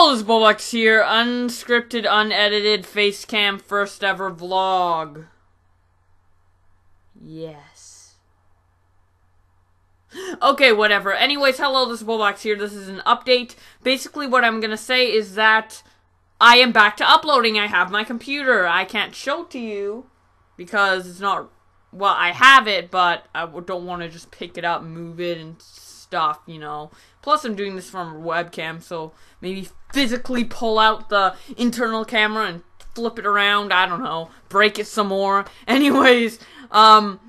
Bowblax here. Unscripted, unedited, face cam, first ever vlog. Yes. Okay, whatever. Anyways, hello, this is here. This is an update. Basically, what I'm gonna say is that I am back to uploading. I have my computer. I can't show to you because it's not. Well, I have it, but I don't want to just pick it up, move it, and stuff, you know. Plus, I'm doing this from a webcam, so maybe physically pull out the internal camera and flip it around. I don't know, break it some more. Anyways, um,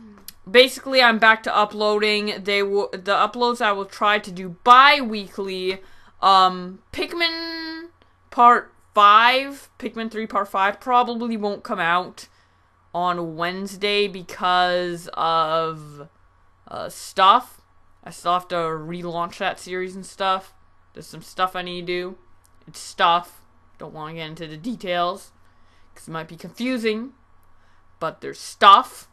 basically, I'm back to uploading. They will the uploads I will try to do bi-weekly. Um, Pikmin Part Five, Pikmin Three Part Five probably won't come out on Wednesday because of uh, stuff I still have to relaunch that series and stuff. There's some stuff I need to do. It's stuff. Don't want to get into the details because it might be confusing. But there's stuff.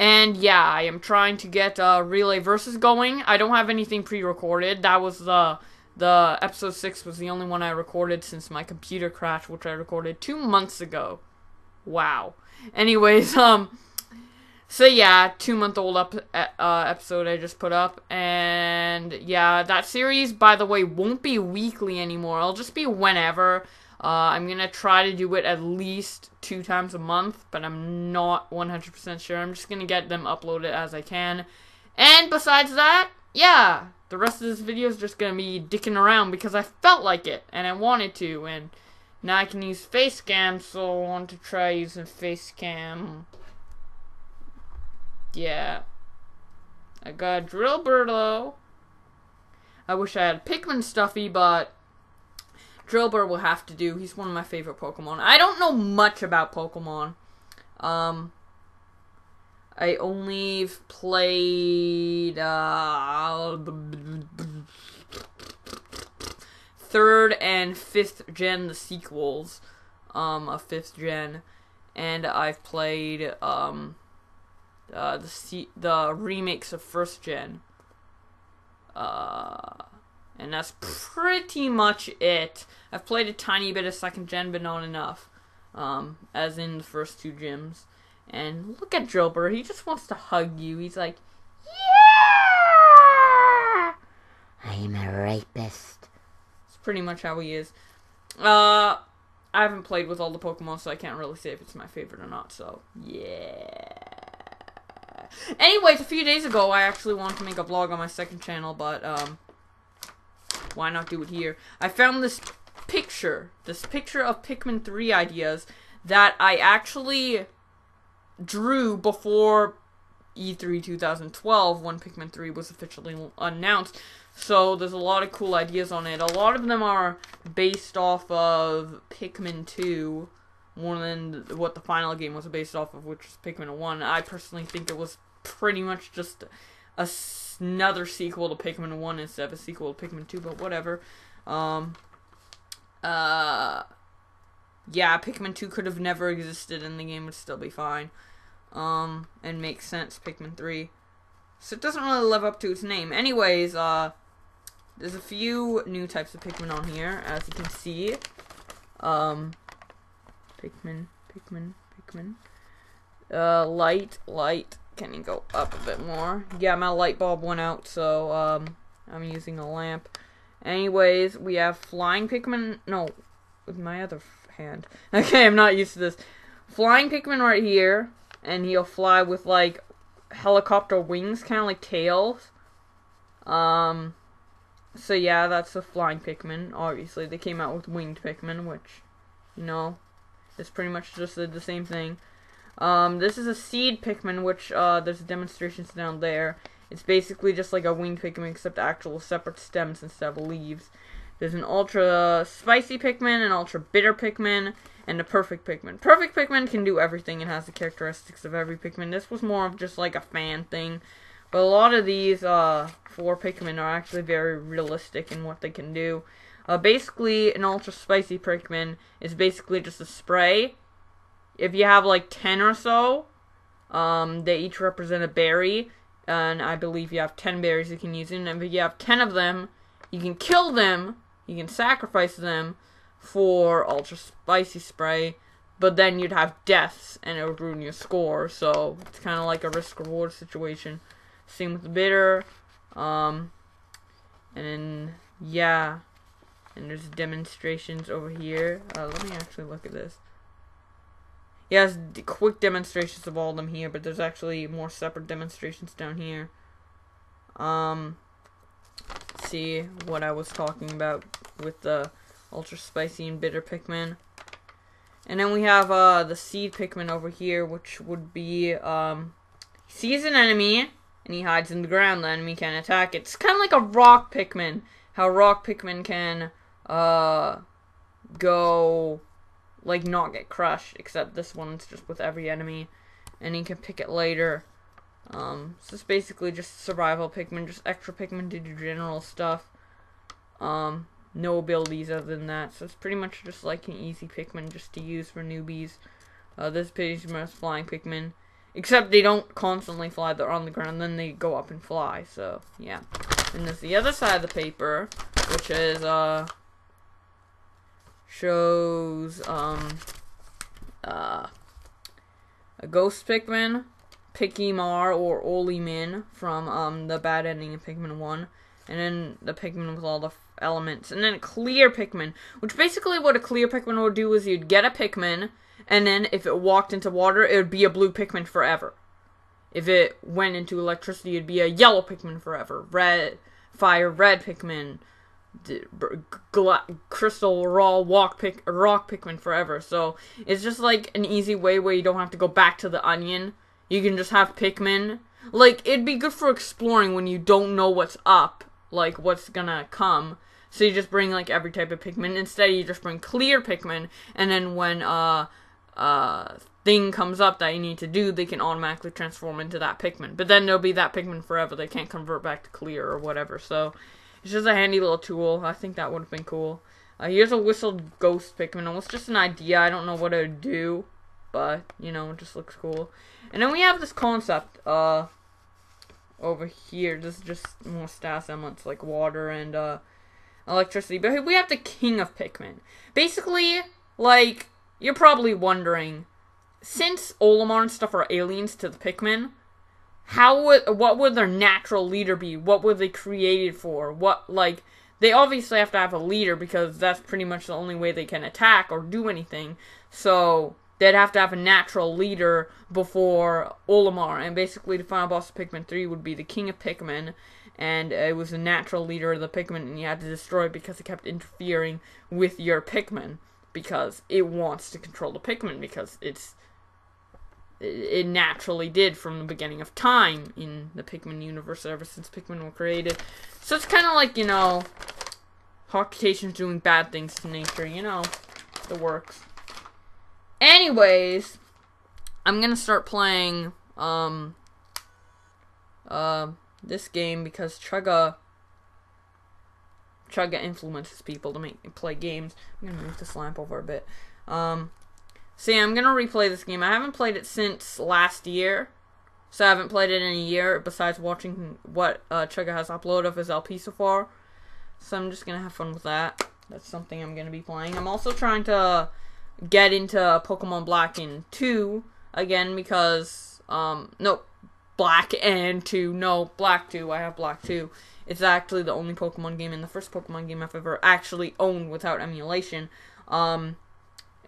And yeah, I am trying to get uh, Relay Versus going. I don't have anything pre-recorded. That was the the episode six was the only one I recorded since my computer crashed, which I recorded two months ago. Wow. Anyways, um, so yeah, two month old up uh, episode I just put up, and yeah, that series by the way won't be weekly anymore. It'll just be whenever. Uh, I'm gonna try to do it at least two times a month, but I'm not 100% sure. I'm just gonna get them uploaded as I can. And besides that, yeah, the rest of this video is just gonna be dicking around because I felt like it and I wanted to, and now I can use Facecam, so I want to try using Facecam. Yeah. I got Drilbur I wish I had Pikmin Stuffy, but Drilbur will have to do. He's one of my favorite Pokemon. I don't know much about Pokemon. Um, I only played uh, third and fifth gen, the sequels um, of fifth gen, and I've played um, uh, the C- the remakes of first gen. Uh, and that's pretty much it. I've played a tiny bit of second gen, but not enough. Um, as in the first two gyms. And look at Drilbur, he just wants to hug you. He's like, Yeah! I'm a rapist. It's pretty much how he is. Uh, I haven't played with all the Pokemon, so I can't really say if it's my favorite or not, so yeah. Anyways, a few days ago, I actually wanted to make a vlog on my second channel, but, um, why not do it here? I found this picture, this picture of Pikmin 3 ideas that I actually drew before E3 2012 when Pikmin 3 was officially announced. So there's a lot of cool ideas on it. A lot of them are based off of Pikmin 2 more than what the final game was based off of, which is Pikmin 1. I personally think it was pretty much just a, another sequel to Pikmin 1 instead of a sequel to Pikmin 2, but whatever. Um, uh, yeah, Pikmin 2 could have never existed and the game would still be fine. Um, and make sense, Pikmin 3. So it doesn't really live up to its name. Anyways, uh, there's a few new types of Pikmin on here, as you can see. Um, Pikmin, Pikmin, Pikmin. Uh, light, light. Can you go up a bit more? Yeah, my light bulb went out, so, um, I'm using a lamp. Anyways, we have flying Pikmin. No, with my other hand. Okay, I'm not used to this. Flying Pikmin right here, and he'll fly with, like, helicopter wings, kind of like tails. Um, so yeah, that's the flying Pikmin. Obviously, they came out with winged Pikmin, which, you know, it's pretty much just the, the same thing. Um, this is a seed Pikmin, which, uh, there's demonstrations down there. It's basically just like a winged Pikmin, except actual separate stems instead of leaves. There's an ultra spicy Pikmin, an ultra bitter Pikmin, and a perfect Pikmin. Perfect Pikmin can do everything and has the characteristics of every Pikmin. This was more of just like a fan thing. But a lot of these uh, four Pikmin are actually very realistic in what they can do. Uh, basically, an ultra spicy Pikmin is basically just a spray. If you have like 10 or so, um, they each represent a berry. And I believe you have 10 berries you can use. And if you have 10 of them, you can kill them you can sacrifice them for Ultra Spicy Spray, but then you'd have deaths and it would ruin your score. So it's kind of like a risk reward situation. Same with the bitter. Um, and then, yeah. And there's demonstrations over here. Uh, let me actually look at this. Yes, quick demonstrations of all of them here, but there's actually more separate demonstrations down here. Um, see what I was talking about with the ultra spicy and bitter Pikmin. And then we have uh, the seed Pikmin over here, which would be, um, he sees an enemy, and he hides in the ground, the enemy can attack. It's kind of like a rock Pikmin, how rock Pikmin can, uh, go like not get crushed, except this one's just with every enemy, and you can pick it later. Um, so it's basically just survival Pikmin, just extra Pikmin to do general stuff. Um, no abilities other than that, so it's pretty much just like an easy Pikmin just to use for newbies. Uh, this page is flying Pikmin, except they don't constantly fly, they're on the ground, then they go up and fly, so yeah. And there's the other side of the paper, which is, uh, shows um uh a ghost Pikmin, Pikimar or Olimin from um the bad ending of Pikmin 1, and then the Pikmin with all the elements, and then clear Pikmin, which basically what a clear Pikmin would do is you'd get a Pikmin, and then if it walked into water, it would be a blue Pikmin forever. If it went into electricity, it'd be a yellow Pikmin forever. Red, fire, red Pikmin crystal raw walk pick rock Pikmin forever. So it's just like an easy way where you don't have to go back to the onion. You can just have Pikmin. Like it'd be good for exploring when you don't know what's up, like what's gonna come. So you just bring like every type of Pikmin. Instead, you just bring clear Pikmin, and then when uh uh thing comes up that you need to do, they can automatically transform into that Pikmin. But then there'll be that Pikmin forever. They can't convert back to clear or whatever. So it's just a handy little tool. I think that would have been cool. Uh, here's a whistled ghost Pikmin. It was just an idea. I don't know what it would do, but you know, it just looks cool. And then we have this concept uh over here. This is just more stats elements like water and uh electricity. But we have the king of Pikmin. Basically, like you're probably wondering, since Olimar and stuff are aliens to the Pikmin, how would what would their natural leader be? What were they created for? What like they obviously have to have a leader because that's pretty much the only way they can attack or do anything. So they'd have to have a natural leader before Olimar, and basically the final boss of Pikmin 3 would be the King of Pikmin, and it was the natural leader of the Pikmin, and you had to destroy it because it kept interfering with your Pikmin, because it wants to control the Pikmin, because it's it naturally did from the beginning of time in the Pikmin universe ever since Pikmin were created. So it's kind of like, you know, Hocotatian's doing bad things to nature, you know, the works. Anyways, I'm gonna start playing, um, uh, this game because Chugga, Chugga influences people to make play games. I'm gonna move this lamp over a bit. Um, yeah, I'm gonna replay this game. I haven't played it since last year, so I haven't played it in a year. Besides watching what uh, Chugga has uploaded of his LP so far, so I'm just gonna have fun with that. That's something I'm gonna be playing. I'm also trying to get into Pokemon Black and Two again because um no Black and Two no Black Two. I have Black Two. It's actually the only Pokemon game and the first Pokemon game I've ever actually owned without emulation. Um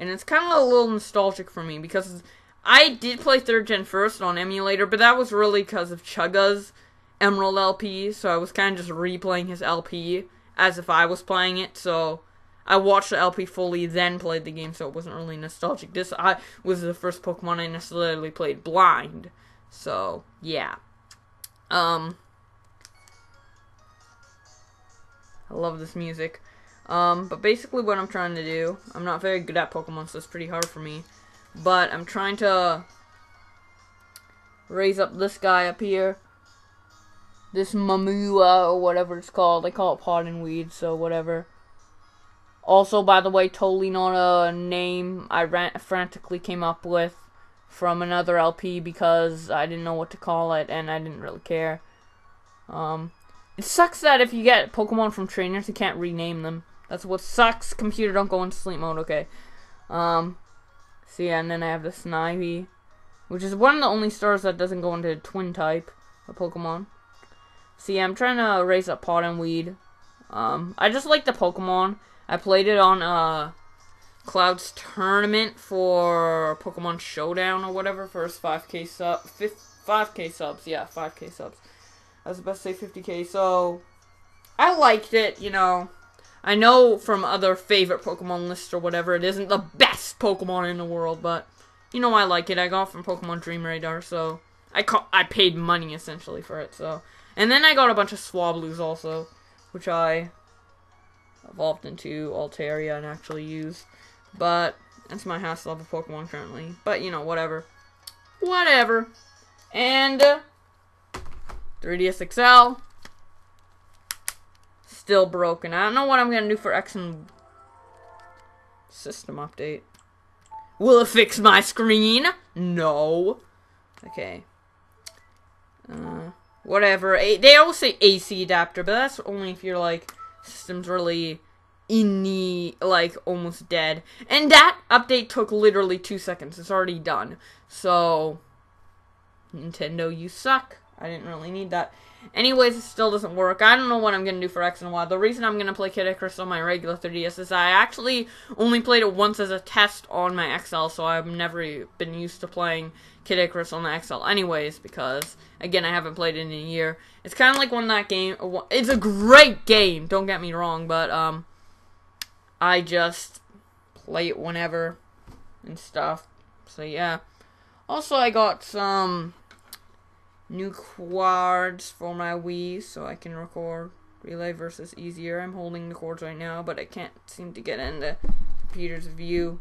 and it's kind of a little nostalgic for me because I did play third gen first on emulator, but that was really because of Chugga's Emerald LP, so I was kind of just replaying his LP as if I was playing it. So I watched the LP fully, then played the game, so it wasn't really nostalgic. This I was the first Pokemon I necessarily played blind, so yeah. Um, I love this music. Um, but basically what I'm trying to do, I'm not very good at Pokemon, so it's pretty hard for me. But I'm trying to raise up this guy up here. This Mamua, or whatever it's called. They call it Potting Weed, so whatever. Also, by the way, totally not a name I ran frantically came up with from another LP because I didn't know what to call it, and I didn't really care. Um, it sucks that if you get Pokemon from trainers, you can't rename them. That's what sucks. Computer don't go into sleep mode. Okay. Um. So yeah, and then I have the Snivy, which is one of the only stars that doesn't go into twin type of Pokemon. See, I'm trying to raise up Pot and Weed. Um, I just like the Pokemon. I played it on uh Cloud's tournament for Pokemon Showdown or whatever. First 5k sub, 5k subs, yeah, 5k subs. I was about to say 50k. So I liked it. You know, I know from other favorite Pokemon lists or whatever, it isn't the best Pokemon in the world, but you know I like it. I got from Pokemon Dream Radar, so I ca- I paid money essentially for it. So and then I got a bunch of Swablu's also, which I evolved into Altaria and actually used. But that's my house level Pokemon currently. But you know, whatever, whatever. And uh, 3DS XL still broken. I don't know what I'm gonna do for X and system update. Will it fix my screen? No. Okay. Uh, whatever. A they always say AC adapter, but that's only if you're like system's really in the like almost dead. And that update took literally two seconds. It's already done. So Nintendo, you suck. I didn't really need that. Anyways, it still doesn't work. I don't know what I'm going to do for X and Y. The reason I'm going to play Kid Icarus on my regular 3DS is I actually only played it once as a test on my XL, so I've never been used to playing Kid Icarus on the XL anyways, because, again, I haven't played it in a year. It's kind of like when that game... It's a great game, don't get me wrong, but, um... I just play it whenever and stuff. So, yeah. Also, I got some new quads for my Wii so I can record relay versus easier. I'm holding the cords right now, but I can't seem to get into computer's view.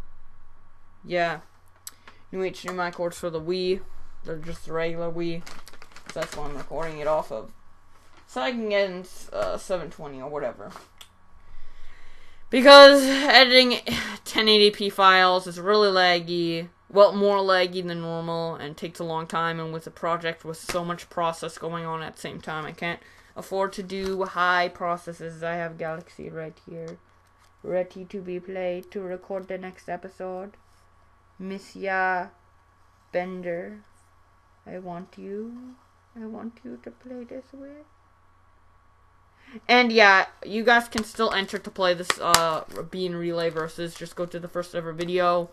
Yeah. New HDMI cords for the Wii. They're just the regular Wii. That's what I'm recording it off of. So I can get in uh, 720 or whatever. Because editing 1080p files is really laggy well, more laggy than normal and takes a long time. And with a project with so much process going on at the same time, I can't afford to do high processes. I have Galaxy right here, ready to be played to record the next episode. Miss Ya Bender, I want you. I want you to play this with. And yeah, you guys can still enter to play this uh being relay versus. Just go to the first ever video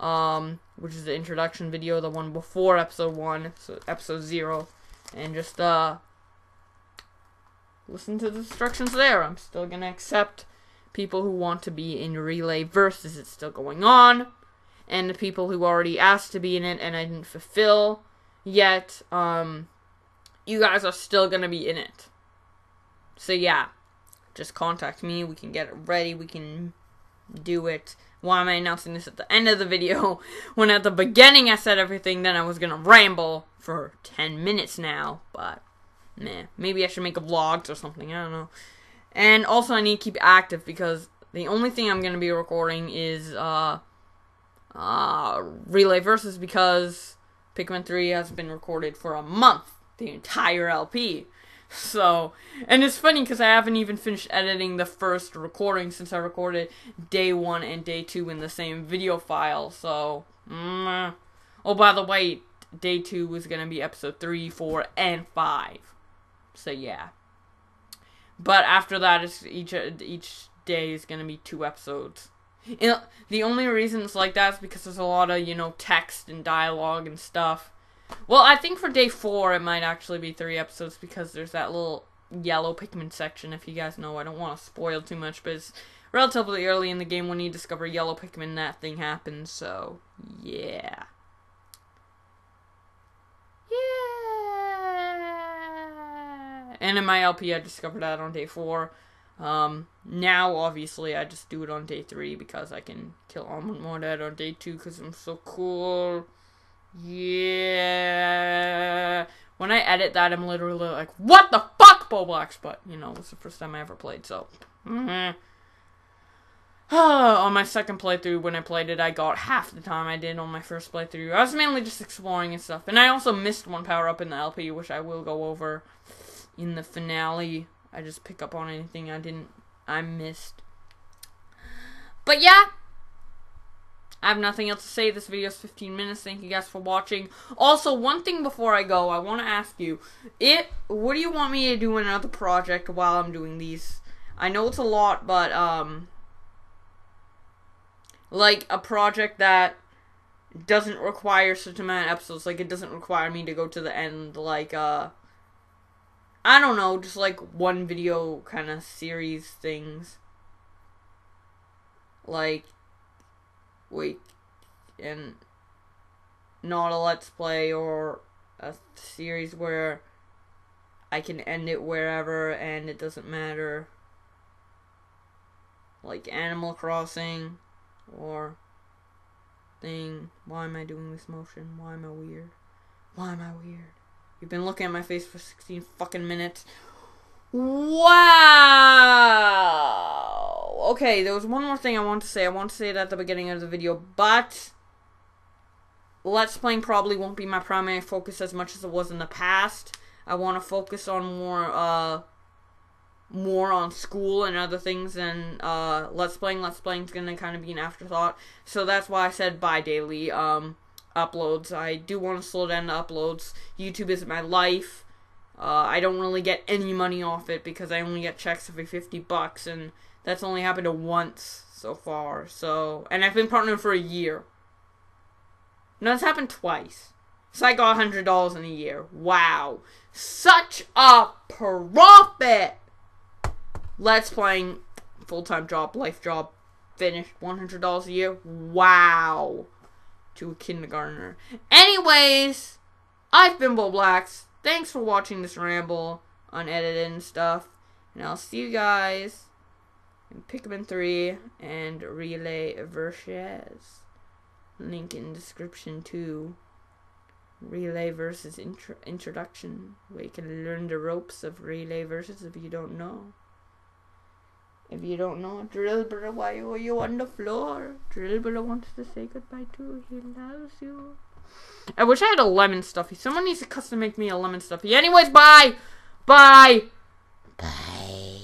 um, which is the introduction video, the one before episode one, so episode zero, and just uh, listen to the instructions there. I'm still gonna accept people who want to be in relay versus it's still going on, and the people who already asked to be in it and I didn't fulfill yet. Um, you guys are still gonna be in it. So yeah, just contact me. We can get it ready. We can do it. Why am I announcing this at the end of the video when at the beginning I said everything, then I was gonna ramble for 10 minutes now, but nah, maybe I should make a vlog or something, I don't know. And also I need to keep active because the only thing I'm gonna be recording is uh uh Relay Versus because Pikmin 3 has been recorded for a month, the entire LP. So, and it's funny because I haven't even finished editing the first recording since I recorded day one and day two in the same video file. So, mm, oh, by the way, day two was going to be episode three, four, and five. So, yeah. But after that, it's each each day is going to be two episodes. And the only reason it's like that is because there's a lot of, you know, text and dialogue and stuff. Well, I think for day four it might actually be three episodes because there's that little yellow Pikmin section. If you guys know, I don't want to spoil too much, but it's relatively early in the game when you discover yellow Pikmin. That thing happens. So yeah. Yeah. And in my LP, I discovered that on day four. Um, now, obviously, I just do it on day three because I can kill Armored Mawdad on day two because I'm so cool. Yeah. When I edit that, I'm literally like, what the fuck, Bowblax? But, you know, it's the first time I ever played, so. Mm-hmm. on my second playthrough, when I played it, I got half the time I did on my first playthrough. I was mainly just exploring and stuff. And I also missed one power up in the LP, which I will go over in the finale. I just pick up on anything I didn't, I missed. But yeah, I have nothing else to say. This video is 15 minutes. Thank you guys for watching. Also, one thing before I go, I want to ask you, it. What do you want me to do in another project while I'm doing these? I know it's a lot, but um, like a project that doesn't require such amount of episodes. Like it doesn't require me to go to the end. Like uh, I don't know, just like one video kind of series things. Like week and not a let's play or a series where I can end it wherever and it doesn't matter. Like Animal Crossing or thing. Why am I doing this motion? Why am I weird? Why am I weird? You've been looking at my face for 16 fucking minutes. Wow. Okay, there was one more thing I want to say. I want to say it at the beginning of the video, but Let's Playing probably won't be my primary focus as much as it was in the past. I want to focus on more, uh, more on school and other things and uh, Let's Playing. Let's Playing's gonna kind of be an afterthought. So that's why I said bye daily um, uploads. I do want to slow down the uploads. YouTube isn't my life. Uh, I don't really get any money off it because I only get checks every 50 bucks, and that's only happened once so far. So, and I've been partnering for a year. No, it's happened twice. So I got $100 in a year. Wow. Such a profit! Let's playing full time job, life job, finished $100 a year. Wow. To a kindergartner. Anyways, I've been Bowblax. Thanks for watching this ramble, unedited and stuff. And I'll see you guys in Pikmin 3 and Relay Versus. Link in description too. Relay versus intro introduction, where you can learn the ropes of relay versus if you don't know. If you don't know, Drillbro, why are you on the floor? Drillbro wants to say goodbye too. He loves you. I wish I had a lemon stuffy. Someone needs to custom make me a lemon stuffy. Anyways, bye! Bye! Bye.